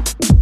you